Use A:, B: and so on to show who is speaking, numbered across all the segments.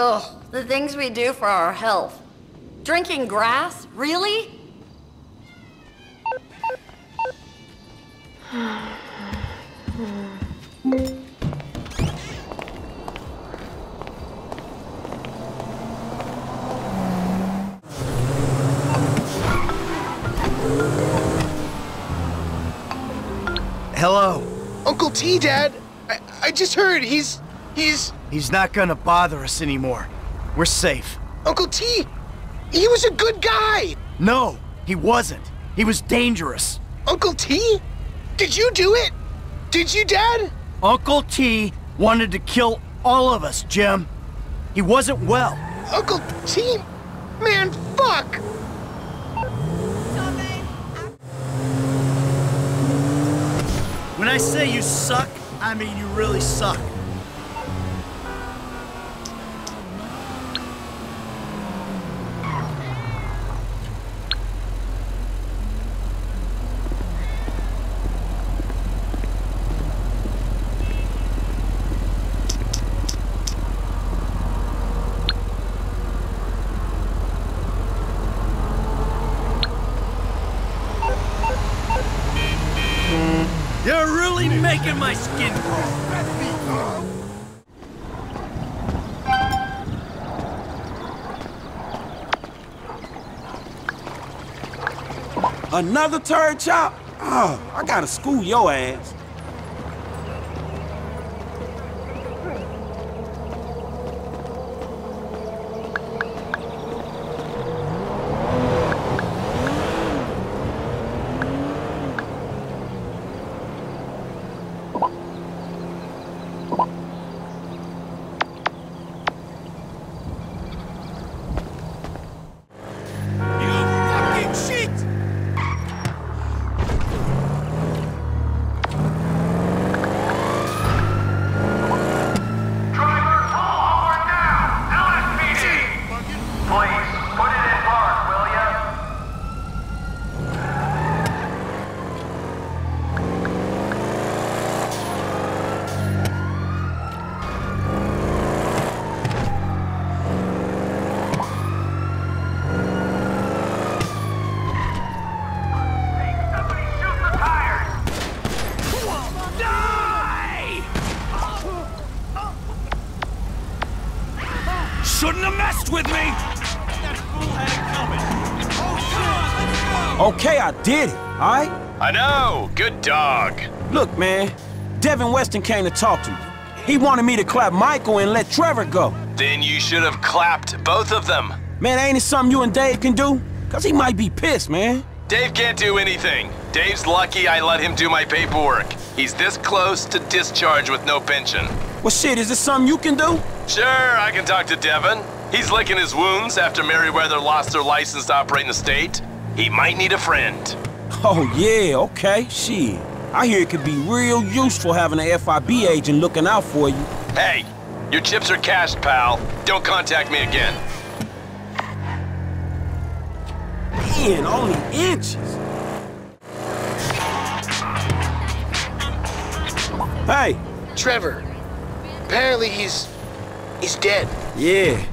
A: Ugh, the things we do for our health. Drinking grass? Really?
B: Hello.
C: Uncle T, Dad. I, I just heard he's... he's...
B: He's not gonna bother us anymore. We're safe.
C: Uncle T, he was a good guy.
B: No, he wasn't. He was dangerous.
C: Uncle T? Did you do it? Did you, Dad?
B: Uncle T wanted to kill all of us, Jim. He wasn't well.
C: Uncle T? Man, fuck!
B: When I say you suck, I mean you really suck. You're really making my skin crawl.
D: Another turd chop? Oh, I gotta school your ass. I did it, all right?
E: I know. Good dog.
D: Look, man, Devin Weston came to talk to me. He wanted me to clap Michael and let Trevor go.
E: Then you should have clapped both of them.
D: Man, ain't it something you and Dave can do? Cause he might be pissed, man.
E: Dave can't do anything. Dave's lucky I let him do my paperwork. He's this close to discharge with no pension.
D: Well, shit, is this something you can do?
E: Sure, I can talk to Devin. He's licking his wounds after Merryweather lost their license to operate in the state. He might need a friend.
D: Oh, yeah, okay, shit. I hear it could be real useful having an FIB agent looking out for you.
E: Hey, your chips are cashed, pal. Don't contact me again.
D: Man, only inches. Hey,
C: Trevor. Apparently he's... he's dead.
D: yeah.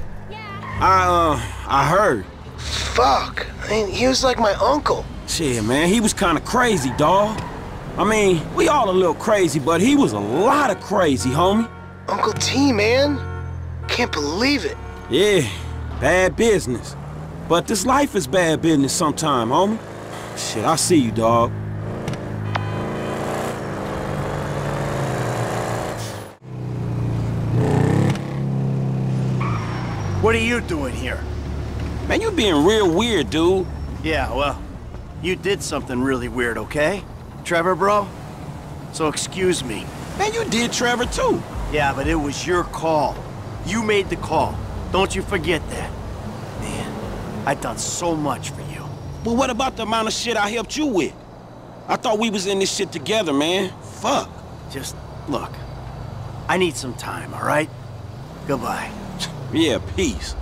D: I, uh, I heard.
C: Fuck. I mean, he was like my uncle.
D: Shit, man, he was kind of crazy, dawg. I mean, we all a little crazy, but he was a lot of crazy, homie.
C: Uncle T, man. Can't believe it.
D: Yeah, bad business. But this life is bad business sometime, homie. Shit, I see you, dawg.
B: What are you doing here?
D: Man, you're being real weird, dude.
B: Yeah, well, you did something really weird, okay? Trevor, bro? So excuse me.
D: Man, you did Trevor, too.
B: Yeah, but it was your call. You made the call. Don't you forget that. Man, I've done so much for you.
D: But what about the amount of shit I helped you with? I thought we was in this shit together, man. Fuck.
B: Just, look. I need some time, all right? Goodbye.
D: Yeah, peace.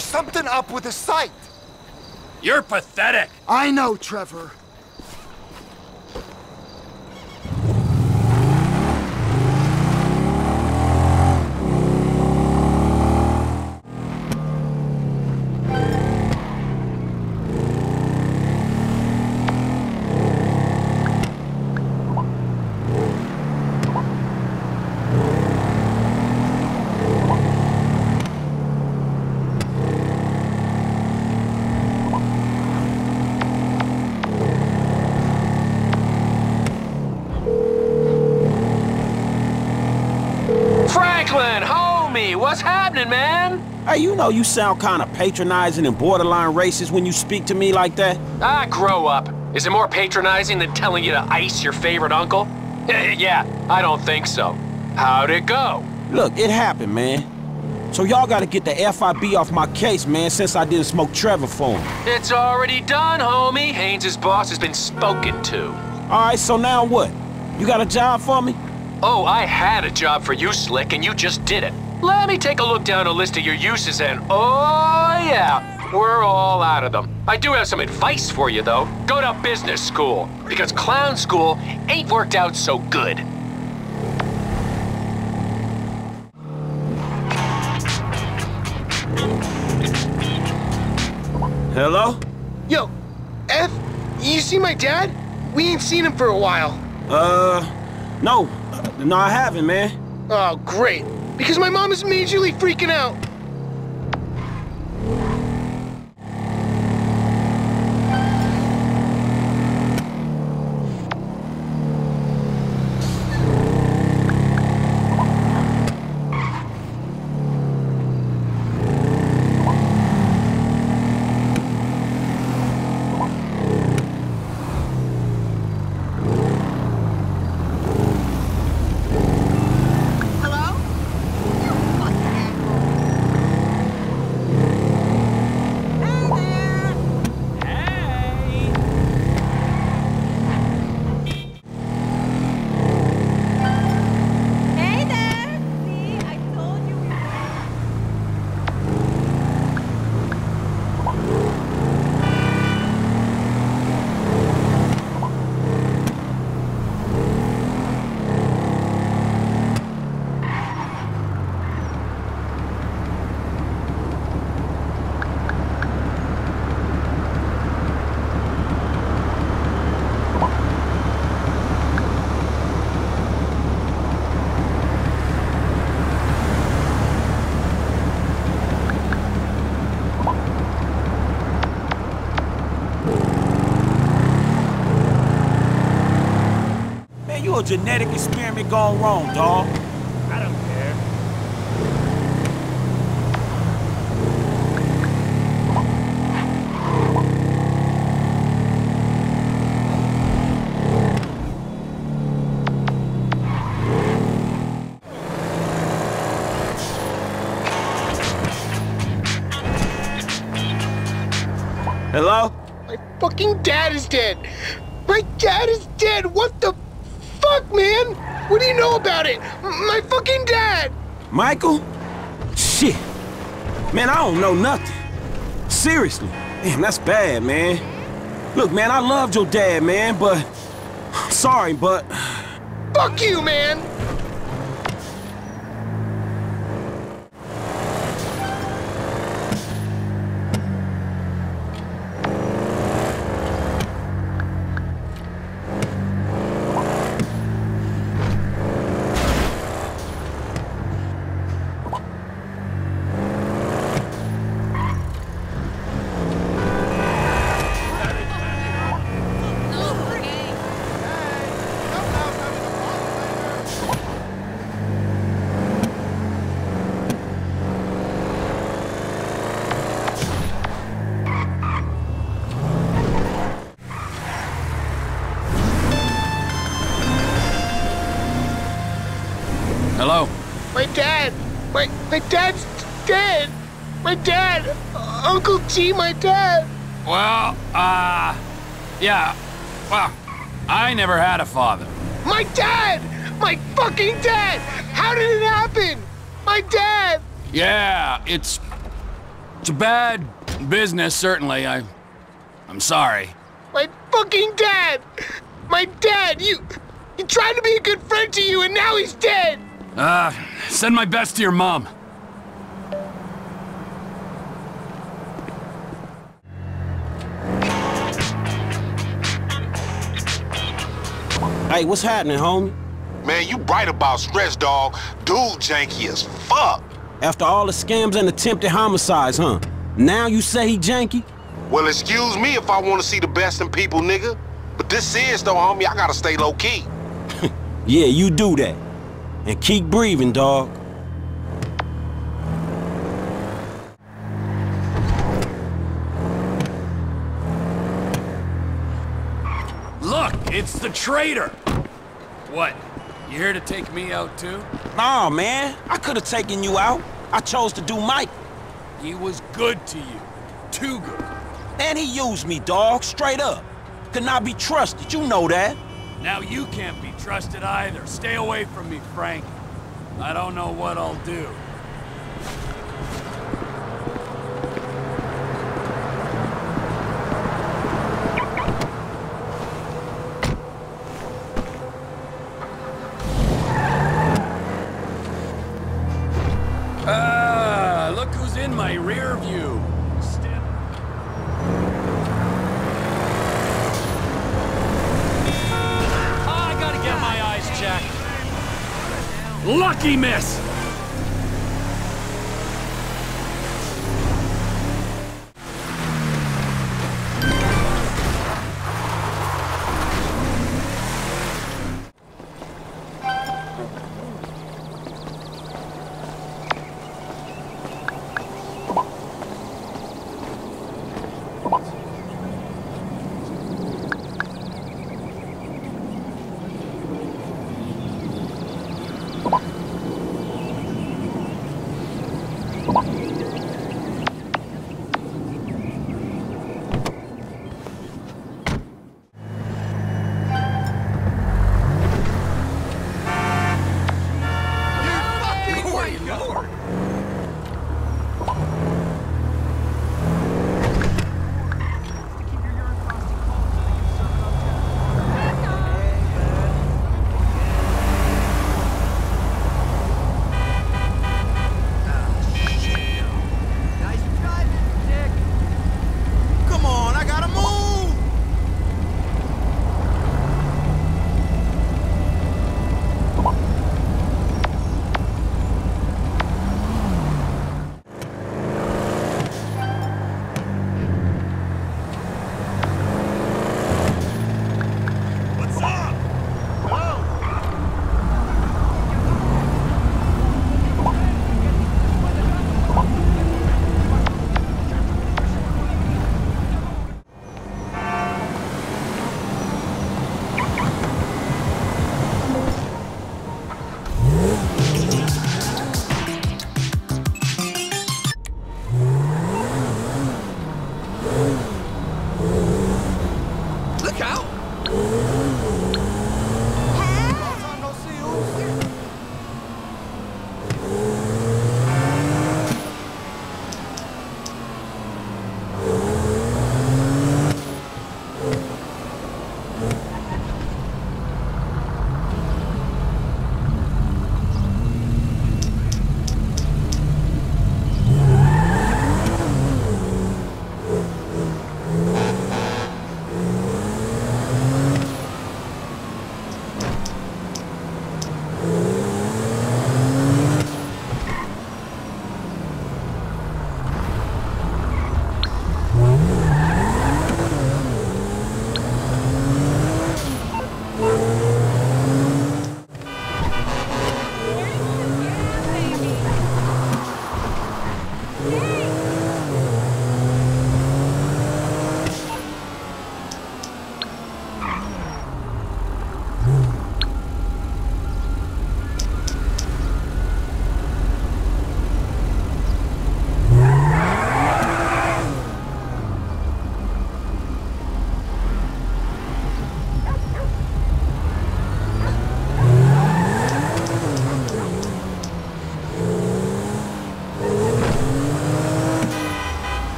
C: Something up with his sight.
F: You're pathetic.
C: I know, Trevor.
G: Franklin, homie, what's happening, man?
D: Hey, you know you sound kind of patronizing and borderline racist when you speak to me like that.
G: Ah, grow up. Is it more patronizing than telling you to ice your favorite uncle? Eh, yeah, I don't think so. How'd it go?
D: Look, it happened, man. So y'all gotta get the FIB off my case, man, since I didn't smoke Trevor for him.
G: It's already done, homie. Haines' boss has been spoken to.
D: Alright, so now what? You got a job for me?
G: Oh, I had a job for you, Slick, and you just did it. Let me take a look down a list of your uses and oh yeah, we're all out of them. I do have some advice for you though. Go to business school, because clown school ain't worked out so good.
D: Hello?
C: Yo, F, you see my dad? We ain't seen him for a while.
D: Uh, no. Uh, No, I haven't, man.
C: Oh, great. Because my mom is majorly freaking out.
A: Hello? You fucking asshole. Hey there! Hey there! See, I told you we were.
D: Man, you a genetic experiment gone wrong, dawg.
F: I don't care.
D: Hello?
C: My fucking dad is dead. My dad is dead. What the fuck, man? What do you know about it? My fucking dad.
D: Michael? Shit. Man, I don't know nothing. Seriously. Damn, that's bad, man. Look, man, I loved your dad, man, but... Sorry, but...
C: Fuck you, man. Dad. My my dad's dead. My dad. Uncle G, my dad.
F: Well, uh, yeah. Well, I never had a father.
C: My dad. My fucking dad. How did it happen? My dad.
F: Yeah, it's It's a bad business, certainly. I... I'm sorry.
C: My fucking dad! My dad! You... He tried to be a good friend to you and now he's dead!
F: Uh, send my best to your mom.
D: Hey, what's happening, homie?
H: Man, you right about Stretch, dog. Dude janky as fuck.
D: After all the scams and attempted homicides, huh? Now you say he janky?
H: Well, excuse me if I want to see the best in people, nigga. But this is, though, homie, I gotta stay low-key.
D: Yeah, you do that. And keep breathing, dog.
F: Look, it's the traitor! What? You here to take me out too?
D: Nah, man. I could have taken you out. I chose to do Mike.
F: He was good to you. Too good.
D: And he used me, dog, straight up. Could not be trusted, you know that.
F: Now you can't be trusted either. Stay away from me, Frank. I don't know what I'll do.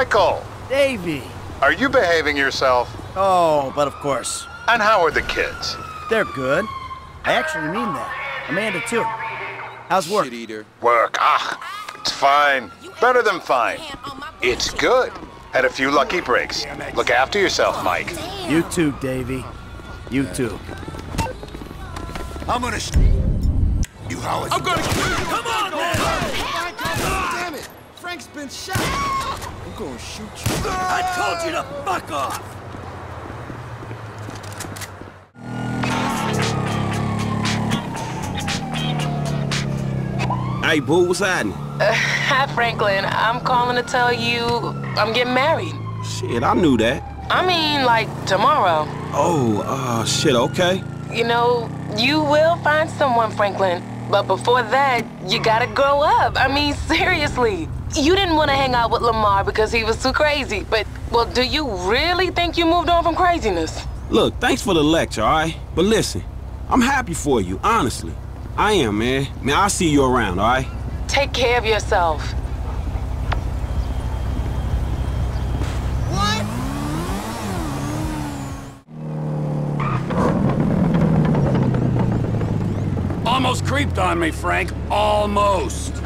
I: Michael,
B: Davy!
I: are you behaving yourself?
B: Oh, but of course.
I: And how are the kids?
B: They're good. I actually mean that. Amanda, too. How's work? eater?
I: Work, ah, it's fine. Better than fine. It's good. Had a few lucky breaks. Look after yourself, Mike.
B: You too, Davy. You too.
J: I'm gonna sh you how I'm gonna Come on, man! Damn it! Frank's been shot. I'm gonna shoot you.
D: I told you to fuck off! Hey, boo, what's happening?
K: Uh, hi, Franklin. I'm calling to tell you I'm getting married.
D: Shit, I knew that.
K: I mean, like, tomorrow.
D: Oh, uh, shit, okay.
K: You know, you will find someone, Franklin. But before that, you gotta grow up. I mean, seriously. You didn't want to hang out with Lamar because he was too crazy. But, well, do you really think you moved on from craziness?
D: Look, thanks for the lecture, all right? But listen, I'm happy for you, honestly. I am, man. Man, I'll see you around, all right?
K: Take care of yourself. What?
F: Almost creeped on me, Frank. Almost.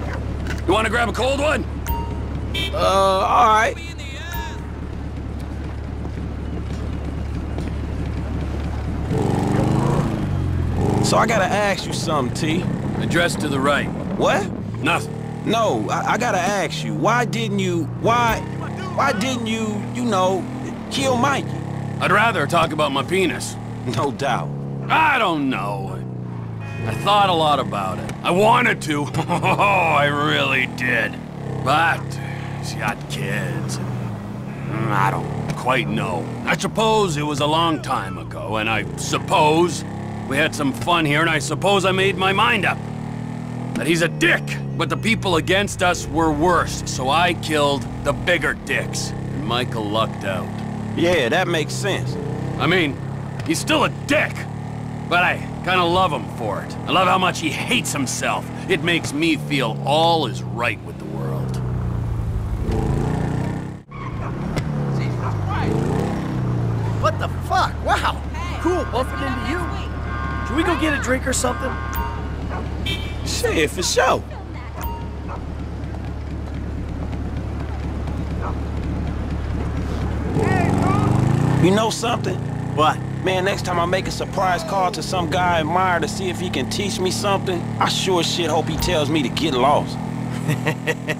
F: You want to grab a cold one?
D: Uh, all right. So I gotta ask you something, T.
F: Address to the right.
D: What?
F: Nothing.
D: No, I, I gotta ask you, why didn't you, why, why didn't you, you know, kill Mikey?
F: I'd rather talk about my penis.
D: No doubt.
F: I don't know. I thought a lot about it. I wanted to. Oh, I really did. But she's got kids. Mm, I don't quite know. I suppose it was a long time ago, and I suppose we had some fun here, and I suppose I made my mind up. That he's a dick, but the people against us were worse, so I killed the bigger dicks. And Michael lucked out.
D: Yeah, that makes sense.
F: I mean, he's still a dick, but I kind of love him for it. I love how much he hates himself. It makes me feel all is right with the world.
B: What the fuck? Wow. Cool, bumping into you. Should we go get a drink or something?
D: Shit, for sure. You know something?
B: What?
D: Man, next time I make a surprise call to some guy I admire to see if he can teach me something, I sure shit hope he tells me to get lost.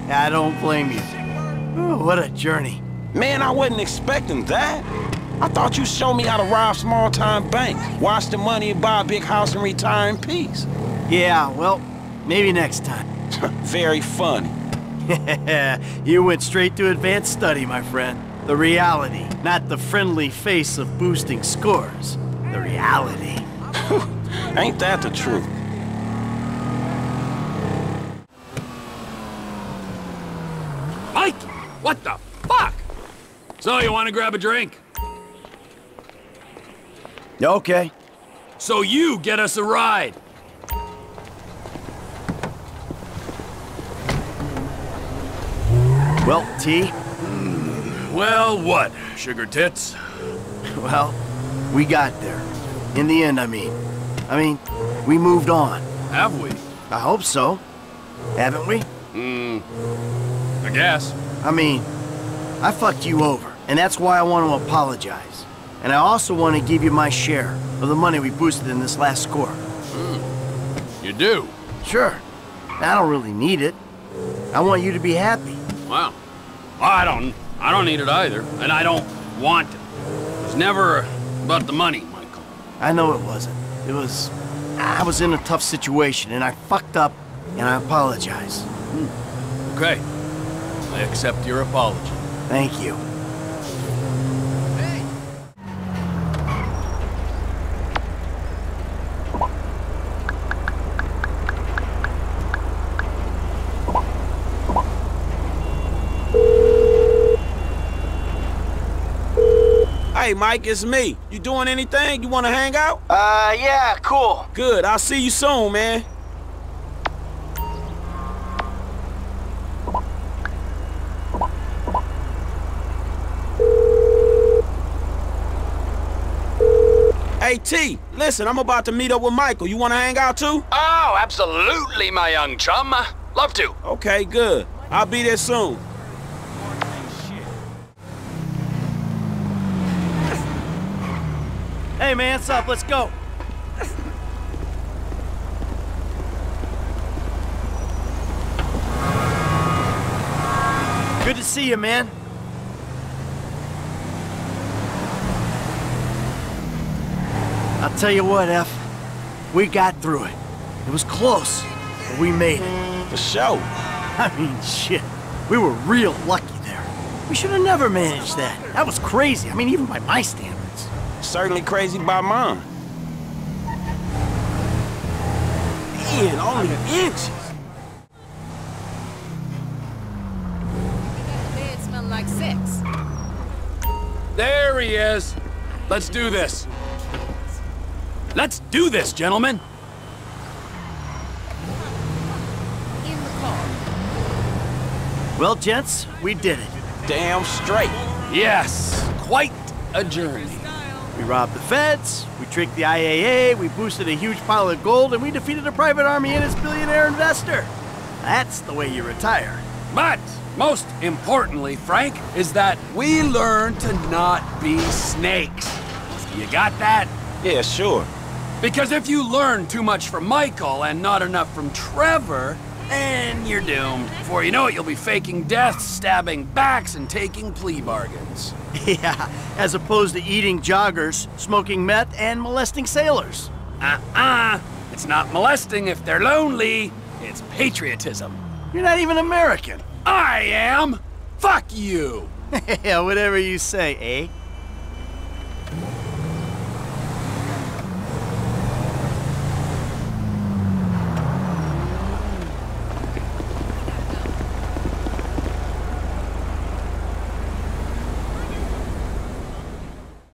B: I don't blame you. Oh, what a journey.
D: Man, I wasn't expecting that. I thought you'd show me how to rob small-time bank, wash the money buy a big house and retire in peace.
B: Yeah, well, maybe next time.
D: Very funny.
B: you went straight to advanced study, my friend. The reality, not the friendly face of boosting scores. The reality.
D: Ain't that the truth?
F: Mike! What the fuck? So, you want to grab a drink?
B: Okay.
F: So you get us a ride.
B: Well, T?
F: Well, what, sugar tits?
B: Well, we got there. In the end, I mean. I mean, we moved on.
F: Have we?
B: I hope so. Haven't we?
F: Hmm. I guess.
B: I mean, I fucked you over, and that's why I want to apologize. And I also want to give you my share of the money we boosted in this last score. Hmm.
F: You do?
B: Sure. I don't really need it. I want you to be happy.
F: Wow. Well, I don't. I don't need it either, and I don't want it. It's never about the money, Michael.
B: I know it wasn't. It was... I was in a tough situation, and I fucked up, and I apologize. Hmm.
F: Okay. I accept your apology.
B: Thank you.
D: Hey, Mike, it's me. You doing anything? You wanna hang out?
B: Uh, yeah, cool.
D: Good, I'll see you soon, man. Hey, T, listen, I'm about to meet up with Michael. You wanna hang out too?
G: Oh, absolutely, my young chum. Love to.
D: Okay, good. I'll be there soon.
B: Hey, man, what's up? Let's go. Good to see you, man. I'll tell you what, F. We got through it. It was close, but we made it.
D: For sure.
B: I mean, shit. We were real lucky there. We should have never managed that. That was crazy. I mean, even by my standards.
D: Certainly crazy by mine. Man, only inches.
L: Bed like sex.
F: There he is. Let's do this. Let's do this, gentlemen.
L: In the car.
B: Well, gents, we did it.
D: Damn straight.
F: Yes, quite a journey.
B: We robbed the feds, we tricked the IAA, we boosted a huge pile of gold, and we defeated a private army and its billionaire investor. That's the way you retire.
F: But most importantly, Frank, is that we learn to not be snakes. You got that?
D: Yeah, sure.
F: Because if you learn too much from Michael and not enough from Trevor, then you're doomed. Before you know it, you'll be faking deaths, stabbing backs, and taking plea bargains.
B: Yeah, as opposed to eating joggers, smoking meth, and molesting sailors.
F: Uh-uh. It's not molesting if they're lonely. It's patriotism.
B: You're not even American.
F: I am. Fuck you.
B: yeah, whatever you say, eh?